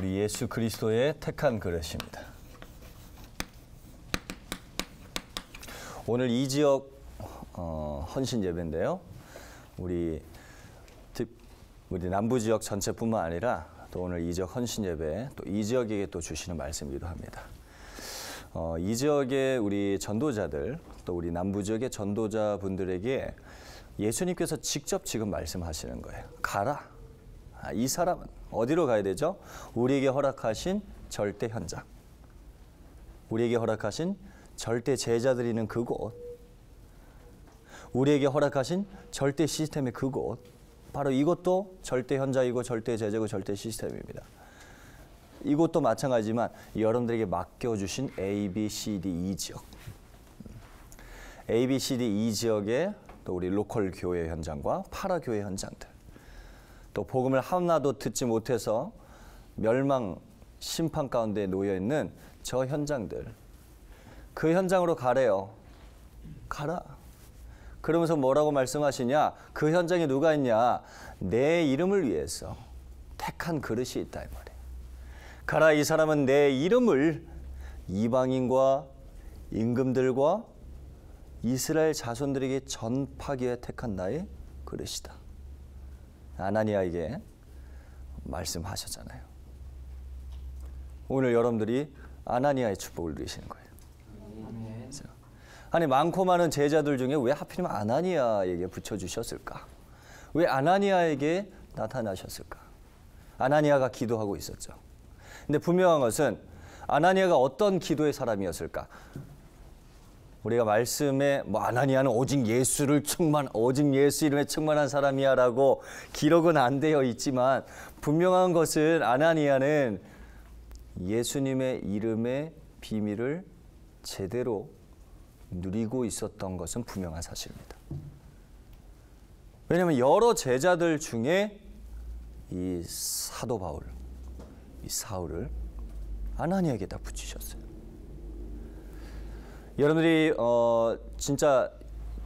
우리 예수 그리스도의 택한 그릇입니다. 오늘 이 지역 어, 헌신 예배인데요. 우리 특, 우리 남부 지역 전체뿐만 아니라 또 오늘 이 지역 헌신 예배 또 이 지역에게 또 주시는 말씀이기도 합니다. 어, 이 지역의 우리 전도자들 또 우리 남부 지역의 전도자 분들에게 예수님께서 직접 지금 말씀하시는 거예요. 가라. 아, 이 사람은 어디로 가야 되죠? 우리에게 허락하신 절대 현장. 우리에게 허락하신 절대 제자들이 있는 그곳. 우리에게 허락하신 절대 시스템의 그곳. 바로 이것도 절대 현장이고 절대 제재고 절대 시스템입니다. 이것도 마찬가지지만 여러분들에게 맡겨주신 A, B, C, D, E 지역. A, B, C, D, E 지역의 또 우리 로컬 교회 현장과 파라 교회 현장들. 또 복음을 하나도 듣지 못해서 멸망 심판 가운데 놓여 있는 저 현장들. 그 현장으로 가래요. 가라. 그러면서 뭐라고 말씀하시냐? 그 현장에 누가 있냐? 내 이름을 위해서 택한 그릇이 있다 이 말이에요. 가라 이 사람은 내 이름을 이방인과 임금들과 이스라엘 자손들에게 전파기에 택한 나의 그릇이다. 아나니아에게 말씀하셨잖아요. 오늘 여러분들이 아나니아의 축복을 누리시는 거예요. 아니 많고 많은 제자들 중에 왜 하필이면 아나니아에게 붙여주셨을까? 왜 아나니아에게 나타나셨을까? 아나니아가 기도하고 있었죠. 근데 분명한 것은 아나니아가 어떤 기도의 사람이었을까? 우리가 말씀에 뭐 아나니아는 오직 예수를 충만 오직 예수 이름에 충만한 사람이야라고 기록은 안 되어 있지만 분명한 것은 아나니아는 예수님의 이름의 비밀을 제대로 누리고 있었던 것은 분명한 사실입니다. 왜냐하면 여러 제자들 중에 이 사도 바울, 이 사울을 아나니아에게다 붙이셨어요. 여러분들이 어, 진짜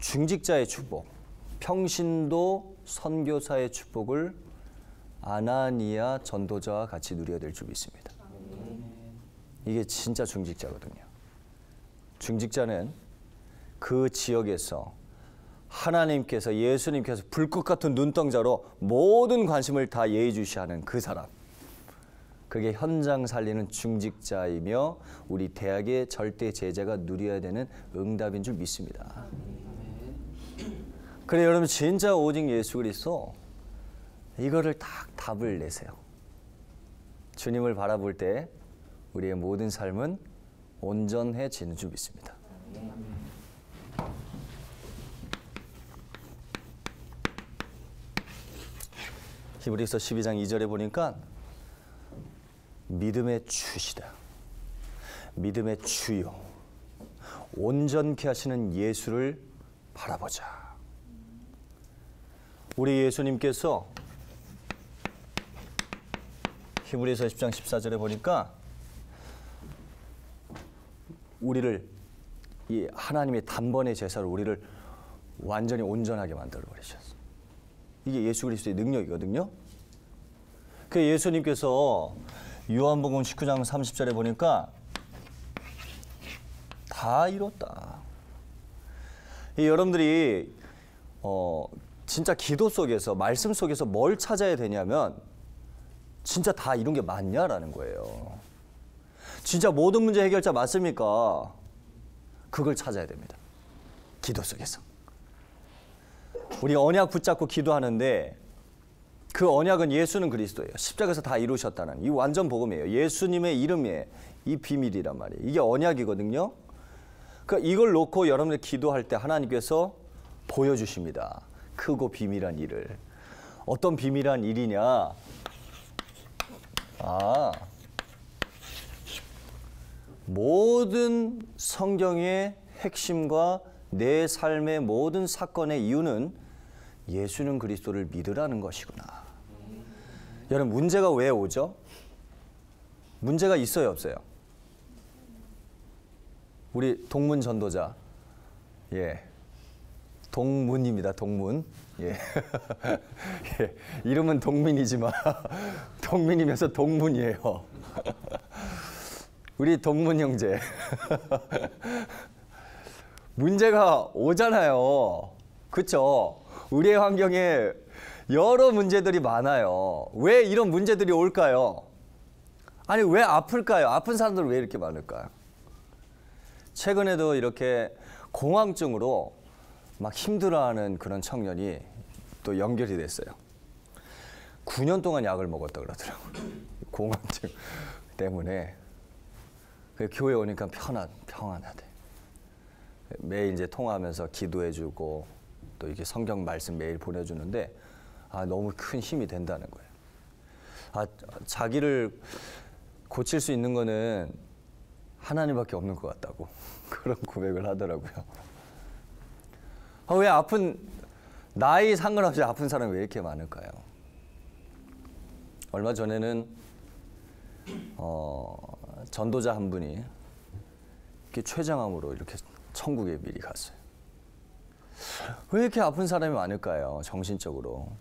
중직자의 축복, 평신도 선교사의 축복을 아나니아 전도자와 같이 누려야 될줄 믿습니다. 이게 진짜 중직자거든요. 중직자는 그 지역에서 하나님께서 예수님께서 불꽃 같은 눈동자로 모든 관심을 다 예의주시하는 그 사람. 그게 현장 살리는 중직자이며 우리 대학의 절대 제자가 누려야 되는 응답인 줄 믿습니다. 그래 여러분 진짜 오직 예수 그리스도 이거를 딱 답을 내세요. 주님을 바라볼 때 우리의 모든 삶은 온전해지는 줄 믿습니다. 히브리서 12장 2절에 보니까 믿음의 주시다. 믿음의 주요. 온전케 하시는 예수를 바라보자. 우리 예수님께서 히브리서 10장 14절에 보니까 우리를 이 하나님의 단번의 제사로 우리를 완전히 온전하게 만들어 버리셨어. 이게 예수 그리스도의 능력이거든요. 그 예수님께서 요한복음 19장 30절에 보니까 다 이뤘다. 이 여러분들이 어 진짜 기도 속에서 말씀 속에서 뭘 찾아야 되냐면 진짜 다 이룬 게 맞냐라는 거예요. 진짜 모든 문제 해결자 맞습니까? 그걸 찾아야 됩니다. 기도 속에서. 우리 언약 붙잡고 기도하는데 그 언약은 예수는 그리스도예요. 십자가에서 다 이루셨다는 이 완전 복음이에요. 예수님의 이름에 이 비밀이란 말이에요. 이게 언약이거든요. 그러니까 이걸 놓고 여러분들 기도할 때 하나님께서 보여주십니다. 크고 비밀한 일을. 어떤 비밀한 일이냐? 아, 모든 성경의 핵심과 내 삶의 모든 사건의 이유는 예수는 그리스도를 믿으라는 것이구나. 여러분 문제가 왜 오죠? 문제가 있어요, 없어요? 우리 동문 전도자, 예, 동문입니다. 동문. 예. 예. 이름은 동민이지만 동민이면서 동문이에요. 우리 동문 형제. 문제가 오잖아요. 그쵸? 우리의 환경에 여러 문제들이 많아요. 왜 이런 문제들이 올까요? 아니, 왜 아플까요? 아픈 사람들은 왜 이렇게 많을까요? 최근에도 이렇게 공황증으로 막 힘들어하는 그런 청년이 또 연결이 됐어요. 9년 동안 약을 먹었다 그러더라고요. 공황증 때문에. 그 교회 오니까 편안, 평안하대. 매일 이제 통화하면서 기도해주고 또 이렇게 성경 말씀 매일 보내주는데 아 너무 큰 힘이 된다는 거예요. 아 자기를 고칠 수 있는 거는 하나님밖에 없는 것 같다고 그런 고백을 하더라고요. 아, 왜 아픈 나이 상관없이 아픈 사람이 왜 이렇게 많을까요? 얼마 전에는 어, 전도자 한 분이 이렇게 췌장암으로 이렇게 천국에 미리 갔어요. 왜 이렇게 아픈 사람이 많을까요? 정신적으로,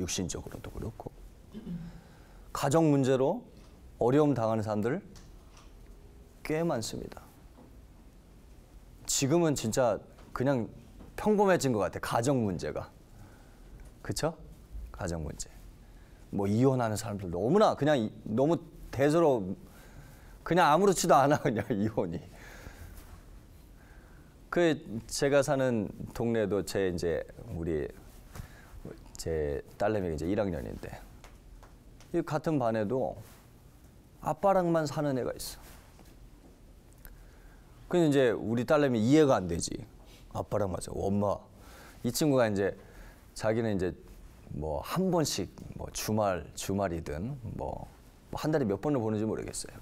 육신적으로도 그렇고. 가정 문제로 어려움 당하는 사람들 꽤 많습니다. 지금은 진짜 그냥 평범해진 것 같아요. 가정 문제가. 그쵸? 가정 문제. 뭐 이혼하는 사람들 너무나 그냥 이- 너무 대수로 그냥 아무렇지도 않아 그냥 이혼이. 그 제가 사는 동네도 제 이제 우리 제 딸내미가 이제 1학년인데 이 같은 반에도 아빠랑만 사는 애가 있어. 근데 이제 우리 딸내미 이해가 안 되지. 아빠랑 맞아. 엄마 이 친구가 이제 자기는 이제 뭐 한 번씩 뭐 주말 주말이든 뭐 한 달에 몇 번을 보는지 모르겠어요.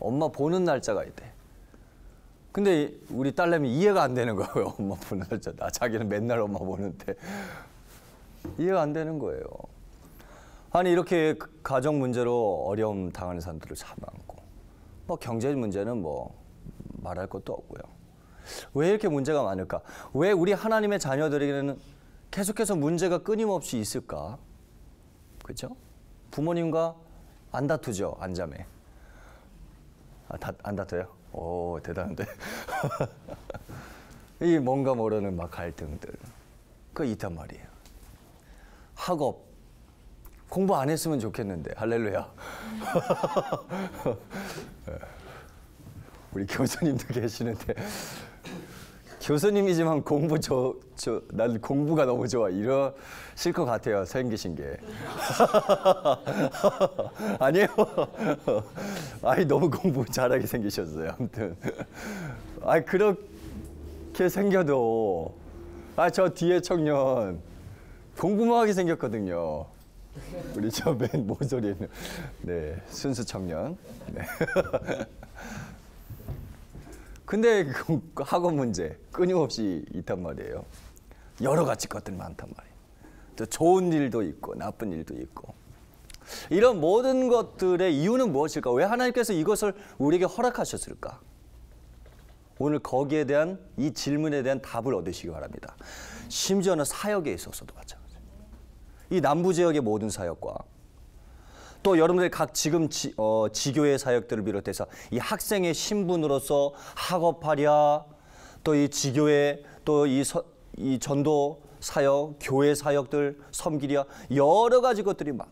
엄마 보는 날짜가 있대. 근데 우리 딸내미 이해가 안 되는 거예요. 엄마 보는 날짜. 나 자기는 맨날 엄마 보는데 이해가 안 되는 거예요. 아니 이렇게 그 가정 문제로 어려움 당하는 사람들을 참 많고 뭐 경제 문제는 뭐 말할 것도 없고요. 왜 이렇게 문제가 많을까? 왜 우리 하나님의 자녀들에게는 계속해서 문제가 끊임없이 있을까? 그렇죠? 부모님과 안 다투죠, 안자매. 아, 다, 안 다퉈요? 오, 대단한데. 이 뭔가 모르는 막 갈등들. 그 있단 말이에요. 학업. 공부 안 했으면 좋겠는데. 할렐루야. 우리 교수님도 계시는데. 교수님이지만 공부 저, 저, 난 공부가 너무 좋아. 이러실 것 같아요. 생기신 게. 아니에요? 아이, 너무 공부 잘하게 생기셨어요. 아무튼. 아이, 그렇게 생겨도. 아, 저 뒤에 청년. 공부만 하게 생겼거든요. 우리 저 맨 모서리는. 네, 순수 청년. 네. 근데 그 학업 문제 끊임없이 있단 말이에요. 여러 가지 것들이 많단 말이에요. 또 좋은 일도 있고 나쁜 일도 있고. 이런 모든 것들의 이유는 무엇일까? 왜 하나님께서 이것을 우리에게 허락하셨을까? 오늘 거기에 대한 이 질문에 대한 답을 얻으시기 바랍니다. 심지어는 사역에 있어서도 마찬가지예요. 이 남부 지역의 모든 사역과 또 여러분들 각 지금 지, 어, 지교의 사역들을 비롯해서 이 학생의 신분으로서 학업하랴 또 이 지교의 또이 이 전도 사역, 교회 사역들 섬기랴 여러 가지 것들이 많아.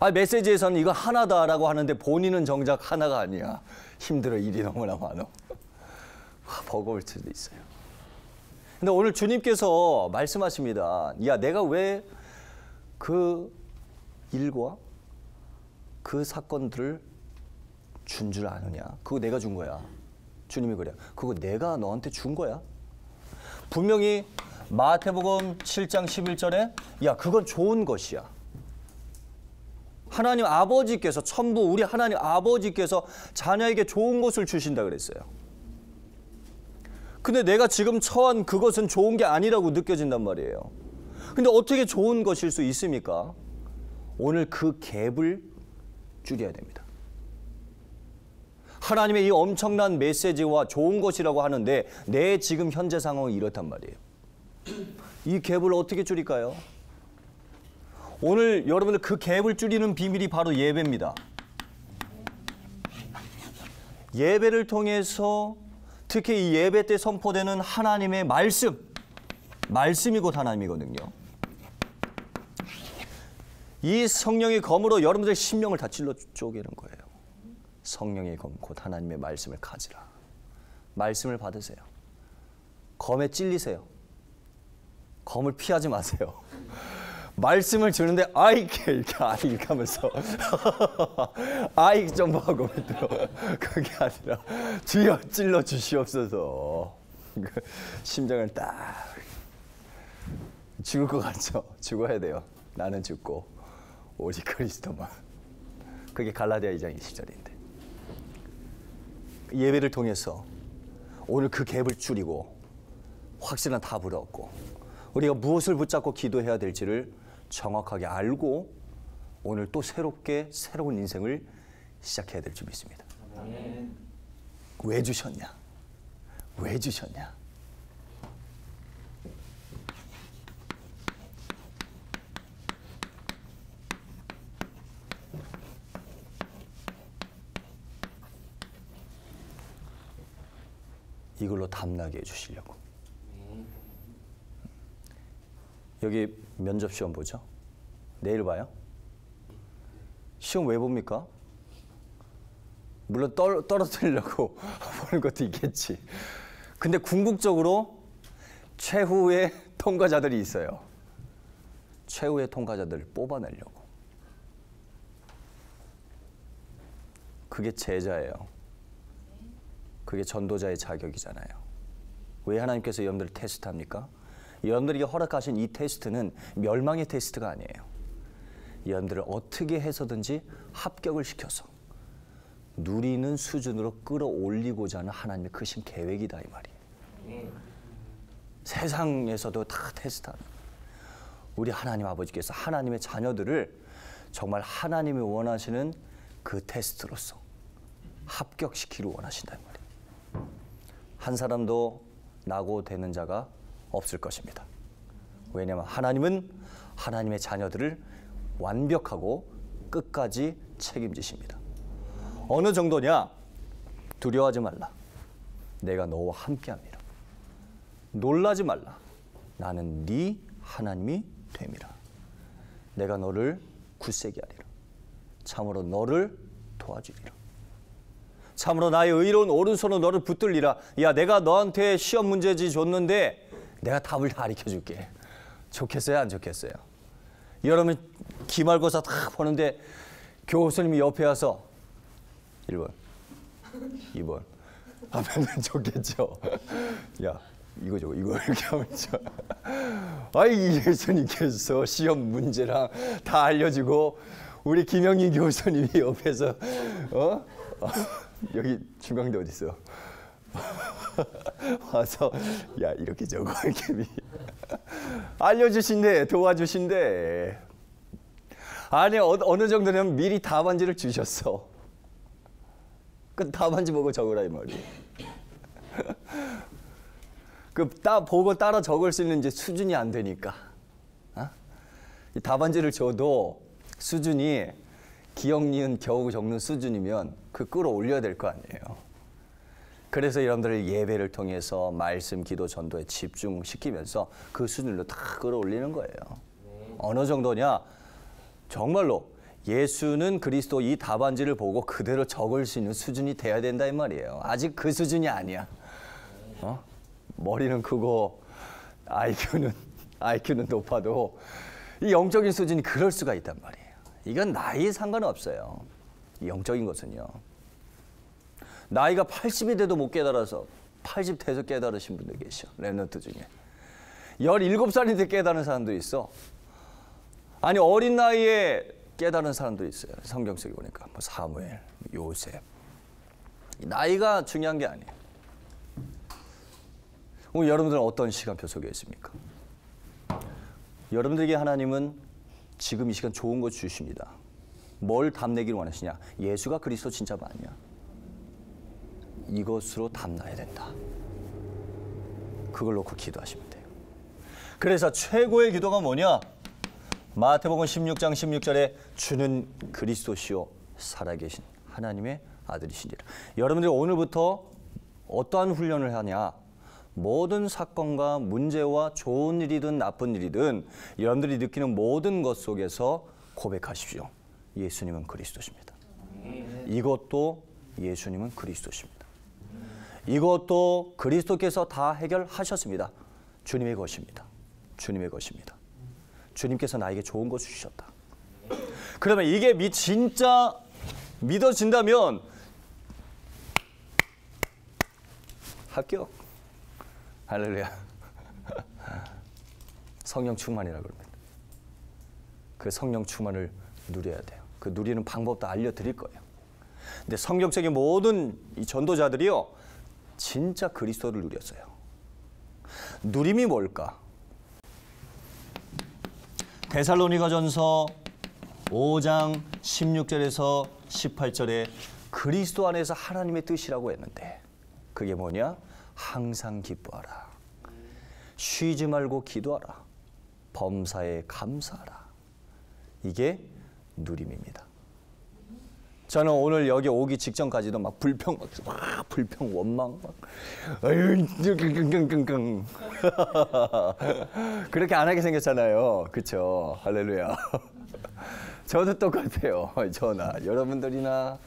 아 메시지에서는 이거 하나다라고 하는데 본인은 정작 하나가 아니야. 힘들어 일이 너무나 많아. 와, 버거울 수도 있어요. 근데 오늘 주님께서 말씀하십니다. 야, 내가 왜 그 일과 그 사건들을 준 줄 아느냐? 그거 내가 준 거야. 주님이 그래. 그거 내가 너한테 준 거야. 분명히 마태복음 7장 11절에 야, 그건 좋은 것이야. 하나님 아버지께서 천부 우리 하나님 아버지께서 자녀에게 좋은 것을 주신다 그랬어요. 근데 내가 지금 처한 그것은 좋은 게 아니라고 느껴진단 말이에요. 근데 어떻게 좋은 것일 수 있습니까? 오늘 그 갭을 줄여야 됩니다. 하나님의 이 엄청난 메시지와 좋은 것이라고 하는데 내 지금 현재 상황은 이렇단 말이에요. 이 갭을 어떻게 줄일까요? 오늘 여러분들 그 갭을 줄이는 비밀이 바로 예배입니다. 예배를 통해서 특히 이 예배 때 선포되는 하나님의 말씀, 말씀이 곧 하나님이거든요. 이 성령의 검으로 여러분들의 심령을 다 찔러 쪼개는 거예요. 성령의 검, 곧 하나님의 말씀을 가지라. 말씀을 받으세요. 검에 찔리세요. 검을 피하지 마세요. 말씀을 주는데 아이 이렇게 아이 이렇게 하면서. 아이 점프하고 들어 그게 아니라 주여 찔러 주시옵소서. 그 심장을 딱 죽을 것 같죠? 죽어야 돼요. 나는 죽고 오직 그리스도만. 그게 갈라디아 2장 20절인데. 예배를 통해서 오늘 그 갭을 줄이고 확실한 답을 얻고 우리가 무엇을 붙잡고 기도해야 될지를 정확하게 알고 오늘 또 새롭게 새로운 인생을 시작해야 될 줄 믿습니다. 왜 주셨냐? 왜 주셨냐? 이걸로 담나게 해주시려고. 여기 면접 시험 보죠? 내일 봐요? 시험 왜 봅니까? 물론 떨, 떨어뜨리려고 보는 것도 있겠지. 근데 궁극적으로 최후의 통과자들이 있어요. 최후의 통과자들을 뽑아내려고. 그게 제자예요. 그게 전도자의 자격이잖아요. 왜 하나님께서 여러분들을 테스트합니까? 여러분들에게 허락하신 이 테스트는 멸망의 테스트가 아니에요. 여러분들을 어떻게 해서든지 합격을 시켜서 누리는 수준으로 끌어올리고자 하는 하나님의 크신 계획이다 이 말이에요. 세상에서도 다 테스트하는 우리 하나님 아버지께서 하나님의 자녀들을 정말 하나님이 원하시는 그 테스트로서 합격시키를 원하신다 이 말이에요. 한 사람도 나고 되는 자가 없을 것입니다. 왜냐하면 하나님은 하나님의 자녀들을 완벽하고 끝까지 책임지십니다. 어느 정도냐? 두려워하지 말라. 내가 너와 함께합니다. 놀라지 말라. 나는 네 하나님이 됨이라. 내가 너를 굳세게 하리라. 참으로 너를 도와주리라. 참으로 나의 의로운 오른손으로 너를 붙들리라. 야, 내가 너한테 시험 문제지 줬는데 내가 답을 다 가르쳐 줄게. 좋겠어요, 안 좋겠어요? 여러분 기말고사 다 보는데 교수님이 옆에 와서 1번, 2번 하면 좋겠죠. 야, 이거 저 이거 이렇게 하면서 아이 예수님께서 시험 문제랑 다 알려주고 우리 김영희 교수님이 옆에서 어 여기 중앙대 어디 있어? 와서 야 이렇게 적어 이렇게 알려주신대 도와주신대. 아니 어, 느 정도냐면 미리 답안지를 주셨어. 그 답안지 보고 적으라 이 말이에요 그 따 보고 따라 적을 수 있는 이제 수준이 안 되니까. 어? 이 답안지를 줘도 수준이 기억 니은 겨우 적는 수준이면 그 끌어올려야 될 거 아니에요 그래서 여러분들을 예배를 통해서 말씀, 기도, 전도에 집중시키면서 그 수준으로 다 끌어올리는 거예요. 어느 정도냐? 정말로 예수는 그리스도 이 답안지를 보고 그대로 적을 수 있는 수준이 돼야 된다 이 말이에요. 아직 그 수준이 아니야. 어? 머리는 크고 IQ는 IQ는 높아도 이 영적인 수준이 그럴 수가 있단 말이에요. 이건 나이 상관없어요. 영적인 것은요. 나이가 80이 돼도 못 깨달아서 80 돼서 깨달으신 분들 계셔. 랩런트 중에. 17살인데 깨달은 사람도 있어. 아니 어린 나이에 깨달은 사람도 있어요. 성경 속에 보니까 뭐 사무엘, 요셉. 나이가 중요한 게 아니에요. 오늘 여러분들은 어떤 시간표 속에 있습니까? 여러분들에게 하나님은 지금 이 시간 좋은 거 주십니다. 뭘 답내기를 원하시냐? 예수가 그리스도 진짜 맞냐? 이것으로 담나야 된다. 그걸 놓고 기도하시면 돼요. 그래서 최고의 기도가 뭐냐? 마태복음 16장 16절에 주는 그리스도시요 살아계신 하나님의 아들이시니라. 여러분들이 오늘부터 어떠한 훈련을 하냐? 모든 사건과 문제와 좋은 일이든 나쁜 일이든 여러분들이 느끼는 모든 것 속에서 고백하십시오. 예수님은 그리스도십니다. 이것도 예수님은 그리스도십니다. 이것도 그리스도께서 다 해결하셨습니다. 주님의 것입니다. 주님의 것입니다. 주님께서 나에게 좋은 것 주셨다. 그러면 이게 미, 진짜 믿어진다면 합격. 할렐루야. 성령 충만이라고 그럽니다. 그 성령 충만을 누려야 돼요. 그 누리는 방법도 알려드릴 거예요. 근데 성경적인 모든 이 전도자들이요, 진짜 그리스도를 누렸어요. 누림이 뭘까? 데살로니가전서 5장 16절에서 18절에 그리스도 안에서 하나님의 뜻이라고 했는데 그게 뭐냐? 항상 기뻐하라. 쉬지 말고 기도하라. 범사에 감사하라. 이게 누림입니다. 저는 오늘 여기 오기 직전까지도 막 불평 막, 막 불평 원망 막 그렇게 안 하게 생겼잖아요. 그렇죠? 할렐루야. 저도 똑같아요. 저나 여러분들이나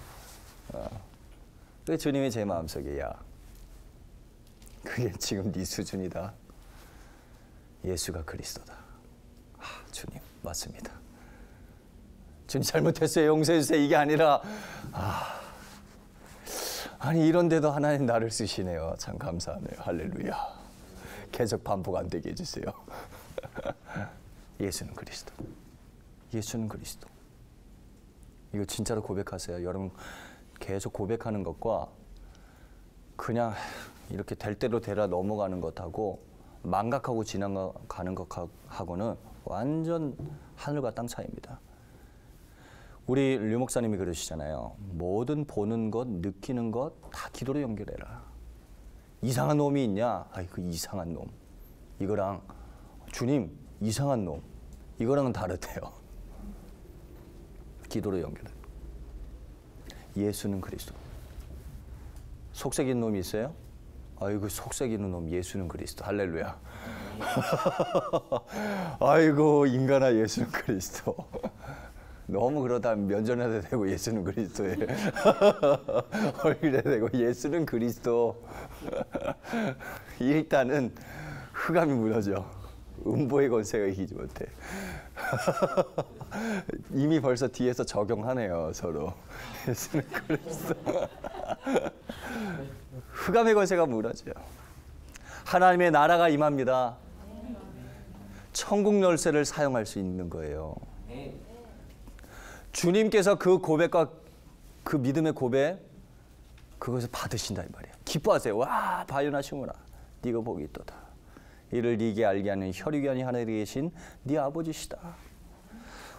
어. 왜 주님이 제 마음속에 야 그게 지금 네 수준이다. 예수가 그리스도다. 아, 주님 맞습니다. 주님 잘못했어요. 용서해 주세요. 이게 아니라 아, 아니 이런데도 하나님 나를 쓰시네요. 참 감사하네요. 할렐루야. 계속 반복 안 되게 해주세요. 예수는 그리스도. 예수는 그리스도. 이거 진짜로 고백하세요. 여러분 계속 고백하는 것과 그냥 이렇게 될 대로 되라 넘어가는 것하고 망각하고 지나가는 것하고는 완전 하늘과 땅 차이입니다. 우리 류 목사님이 그러시잖아요. 모든 보는 것, 느끼는 것 다 기도로 연결해라. 이상한 놈이 있냐? 아이 그 이상한 놈. 이거랑 주님 이상한 놈. 이거랑은 다르대요. 기도로 연결해. 예수는 그리스도. 속색인 놈이 있어요? 아이고 속색이는 놈 예수는 그리스도. 할렐루야. 아이고 인간아 예수는 그리스도. 너무 그러다. 면전해도 되고 예수는 그리스도에 얼굴에 되고 예수는 그리스도. 일단은 흑암이 무너져. 음보의 권세가 이기지 못해. 이미 벌써 뒤에서 적용하네요 서로. 예수는 그리스도. 흑암의 권세가 무너져요 하나님의 나라가 임합니다. 천국 열쇠를 사용할 수 있는 거예요 주님께서 그 고백과 그 믿음의 고백 그것을 받으신다 이 말이야. 기뻐하세요. 와 바요나시구나. 네가 복이 있도다. 이를 네게 알게 하는 혈육이 하늘에 계신 네 아버지시다.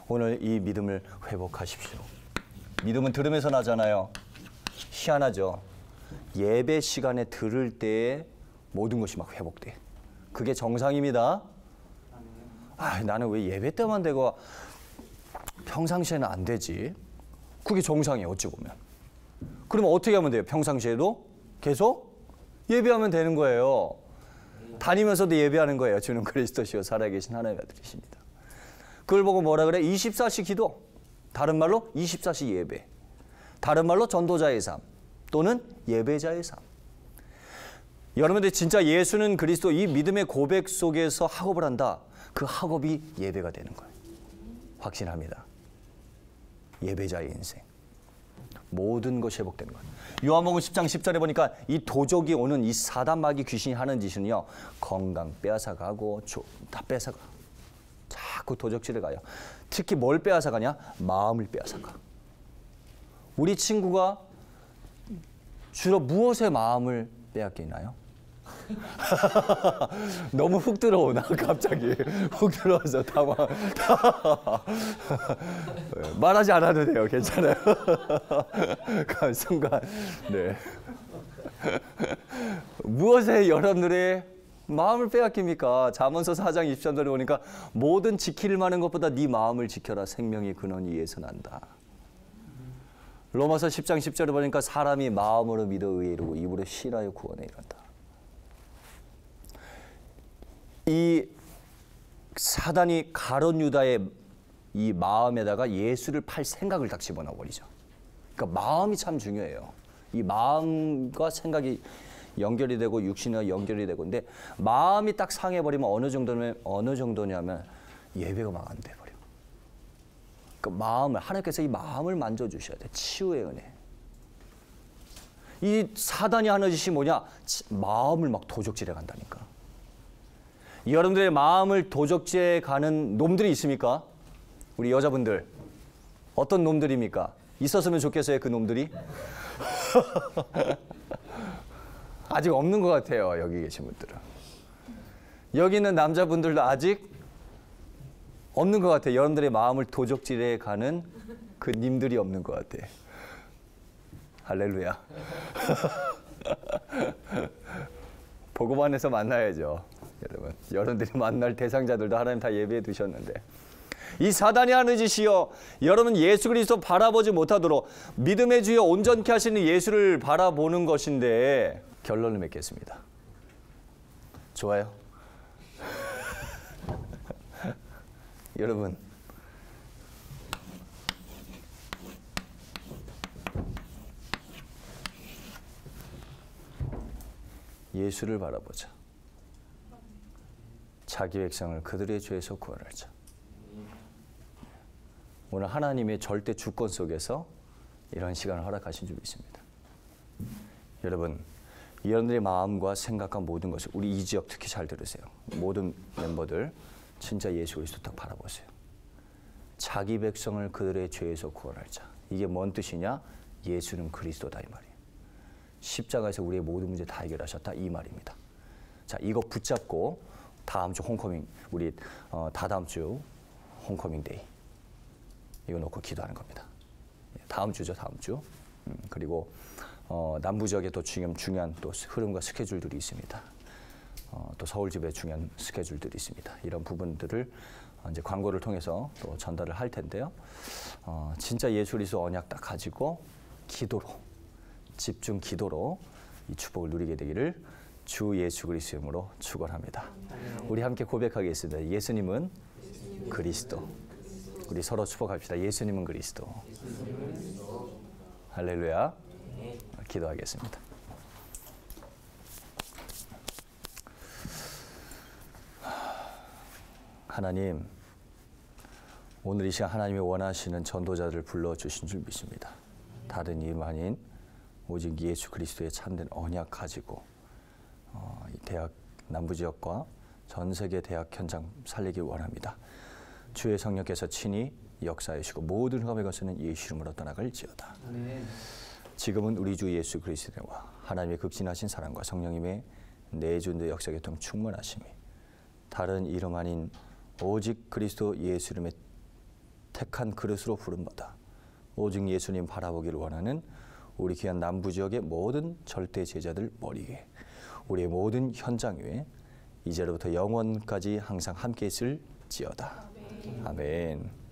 오늘 이 믿음을 회복하십시오. 믿음은 들으면서 나잖아요. 희한하죠. 예배 시간에 들을 때에 모든 것이 막 회복돼. 그게 정상입니다. 아, 나는 왜 예배 때만 되고 평상시에는 안 되지. 그게 정상이에요, 어찌 보면. 그러면 어떻게 하면 돼요? 평상시에도 계속 예배하면 되는 거예요. 다니면서도 예배하는 거예요. 주는 그리스도시요 살아계신 하나님 아들이십니다. 그걸 보고 뭐라 그래? 24시 기도. 다른 말로 24시 예배. 다른 말로 전도자의 삶 또는 예배자의 삶. 여러분들 진짜 예수는 그리스도 이 믿음의 고백 속에서 학업을 한다. 그 학업이 예배가 되는 거예요. 확신합니다. 예배자의 인생. 모든 것이 회복되는 거예요. 요한복음 10장 10절에 보니까 이 도적이 오는 이 사단 마귀 귀신이 하는 짓은요. 건강 빼앗아가고 다 뺏어가. 자꾸 도적질에 가요. 특히 뭘 빼앗아가냐? 마음을 빼앗아가. 우리 친구가 주로 무엇에 마음을 빼앗기나요? 너무 훅 들어오나 갑자기 훅 들어와서 당황 말하지 않아도 돼요 괜찮아요 그 순간 네 무엇에 여러분들의 마음을 빼앗깁니까? 잠언서 4장 23절에 보니까 모든 지킬 만한 것보다 네 마음을 지켜라 생명의 근원 위에서 난다. 로마서 10장 10절에 보니까 사람이 마음으로 믿어 이르고 입으로 신하여 구원에 이른다. 이 사단이 가론 유다의 이 마음에다가 예수를 팔 생각을 딱 집어넣어 버리죠. 그러니까 마음이 참 중요해요. 이 마음과 생각이 연결이 되고 육신과 연결이 되고 근데 마음이 딱 상해 버리면 어느 정도면 어느 정도냐면 예배가 막 안 돼 버려. 그 마음을 하나님께서 이 마음을 만져 주셔야 돼. 치유의 은혜. 이 사단이 하는 짓이 뭐냐? 치- 마음을 막 도적질해 간다니까. 여러분들의 마음을 도적질해 가는 놈들이 있습니까? 우리 여자분들. 어떤 놈들입니까? 있었으면 좋겠어요 그 놈들이? 아직 없는 것 같아요 여기 계신 분들은. 여기 있는 남자분들도 아직 없는 것 같아요. 여러분들의 마음을 도적질해 가는 그 님들이 없는 것 같아 할렐루야. 복음안에서 만나야죠 여러분 여러분들이 만날 대상자들도 하나님 다 예배해 두셨는데 이 사단이 하는 짓이요. 여러분 예수 그리스도 바라보지 못하도록 믿음의 주여 온전케 하시는 예수를 바라보는 것인데 결론을 맺겠습니다. 좋아요. 여러분 예수를 바라보자. 자기 백성을 그들의 죄에서 구원하자. 오늘 하나님의 절대 주권 속에서 이런 시간을 허락하신 줄 믿습니다. 여러분, 여러분들의 마음과 생각과 모든 것을 우리 이 지역 특히 잘 들으세요. 모든 멤버들 진짜 예수 그리스도 딱 바라보세요. 자기 백성을 그들의 죄에서 구원할 자. 이게 뭔 뜻이냐? 예수는 그리스도다 이 말이에요. 십자가에서 우리의 모든 문제 다 해결하셨다 이 말입니다. 자, 이거 붙잡고 다음 주 homecoming 우리 어, 다 다음 주 homecoming day 이거 놓고 기도하는 겁니다. 예, 다음 주죠, 다음 주. 음, 그리고 어, 남부 지역에 또 중요한, 중요한 또 흐름과 스케줄들이 있습니다. 어, 또 서울 집에 중요한 스케줄들이 있습니다. 이런 부분들을 어, 이제 광고를 통해서 또 전달을 할 텐데요. 어, 진짜 그리스도 언약 딱 가지고 기도로 집중 기도로 이 축복을 누리게 되기를 주 예수 그리스도 이름으로 축원합니다. 우리 함께 고백하겠습니다. 예수님은 그리스도. 우리 서로 축복합시다. 예수님은 그리스도. 할렐루야. 기도하겠습니다. 하나님, 오늘 이 시간 하나님이 원하시는 전도자들을 불러주신 줄 믿습니다. 다른 이름 아닌 오직 예수 그리스도의 참된 언약 가지고 어, 이 대학 남부 지역과 전 세계 대학 현장 살리기 원합니다. 주의 성령께서 친히 역사해 주시고 모든 흑암의 것은 예수 이름으로 떠나갈지어다. 지금은 우리 주 예수 그리스도와 하나님의 극진하신 사랑과 성령님의 내준의 역사에 통 충만하심이 다른 이름 아닌 오직 그리스도 예수 이름의 택한 그릇으로 부름받아 오직 예수님 바라보기를 원하는 우리 귀한 남부 지역의 모든 절대 제자들 머리 위에 우리의 모든 현장 위에 이제로부터 영원까지 항상 함께 있을지어다. 아멘.